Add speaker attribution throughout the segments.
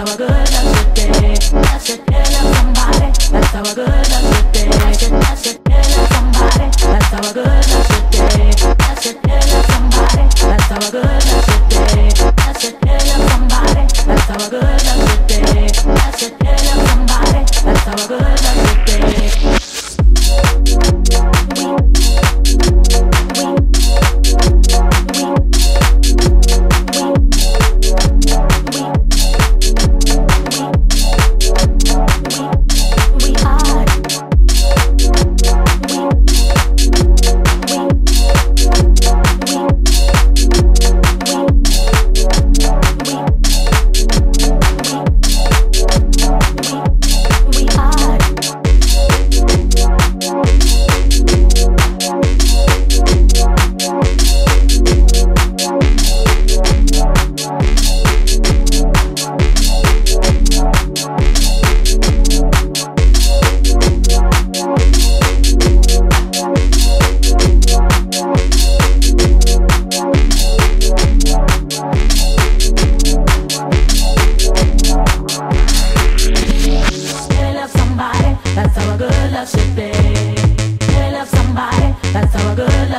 Speaker 1: how I good love should be. That's how a good love should be. That should, that should somebody. That's how a good love should be. That should be love somebody. That's how a good love should be. That should be love somebody. That's how a good love should be. That should be love somebody. That's how a good love should be.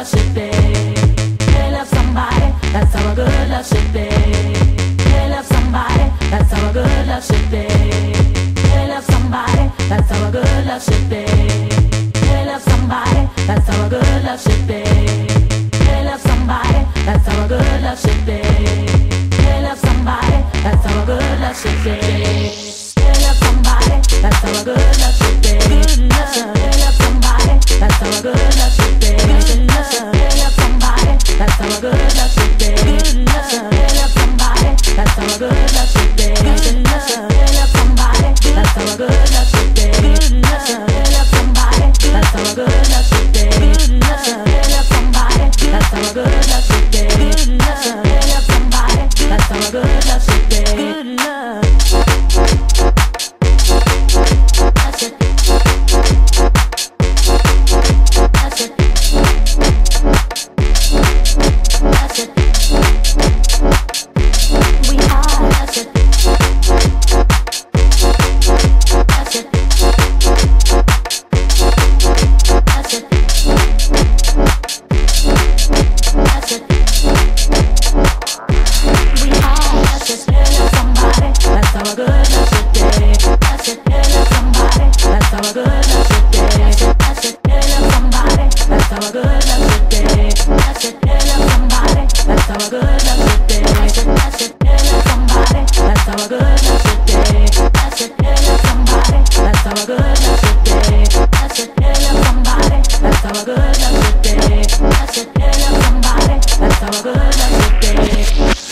Speaker 1: love should be. They love somebody, that's how a good love should be. They love somebody, that's how a good love should be. They love somebody, that's how a good love should be. They love somebody, that's how a good love should be. They love somebody, that's how a good love should be. They love somebody, that's how a good love should be. That's how a good love should be. They love somebody, that's how a good love should be. That's how a good, love should be. That's the thing of somebody. That's how a good, love should be.